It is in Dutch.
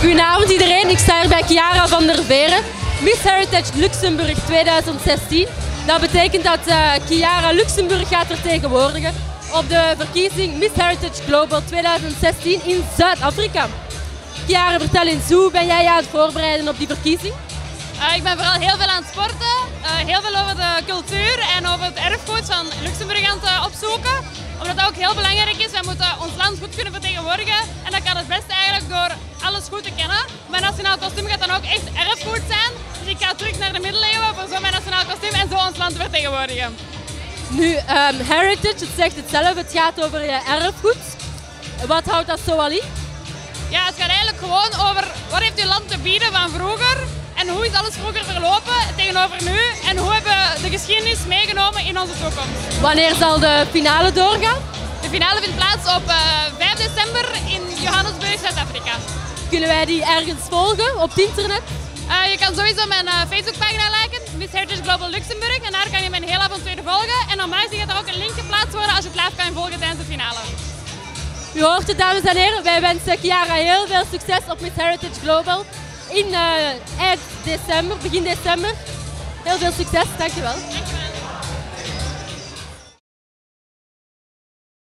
Goedenavond iedereen, ik sta hier bij Chiara van der Veren, Miss Heritage Luxemburg 2016. Dat betekent dat uh, Chiara Luxemburg gaat vertegenwoordigen op de verkiezing Miss Heritage Global 2016 in Zuid-Afrika. Chiara, vertel eens, hoe ben jij aan het voorbereiden op die verkiezing? Uh, ik ben vooral heel veel aan het sporten, uh, heel veel over de cultuur en over het erfgoed van Luxemburg aan het opzoeken. Omdat dat ook heel belangrijk is, wij moeten ons land goed kunnen vertegenwoordigen. En dat kan het beste eigenlijk door goed te kennen. Mijn nationaal kostuum gaat dan ook echt erfgoed zijn. Dus ik ga terug naar de middeleeuwen voor zo mijn nationaal kostuum en zo ons land te vertegenwoordigen. Nu, um, heritage, het zegt het zelf, het gaat over je erfgoed. Wat houdt dat zo al in? Ja, het gaat eigenlijk gewoon over wat heeft uw land te bieden van vroeger en hoe is alles vroeger verlopen tegenover nu en hoe hebben we de geschiedenis meegenomen in onze toekomst. Wanneer zal de finale doorgaan? De finale vindt plaats op uh, 5 december in Johannesburg, Zuid-Afrika. Kunnen wij die ergens volgen op het internet? Uh, je kan sowieso mijn uh, Facebookpagina liken, Miss Heritage Global Luxemburg. En daar kan je mijn hele avontuur volgen. En normaal gaat er ook een link geplaatst worden als je het live kan volgen tijdens de finale. U hoort het, dames en heren. Wij wensen Chiara heel veel succes op Miss Heritage Global in uh, eind december, begin december. Heel veel succes, dankjewel.